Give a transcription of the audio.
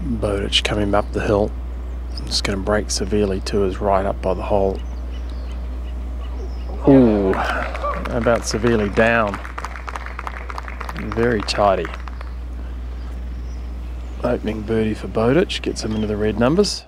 Bowditch coming up the hill. It's going to break severely to his right up by the hole. Ooh, about severely down. Very tidy. Opening birdie for Bowditch gets him into the red numbers.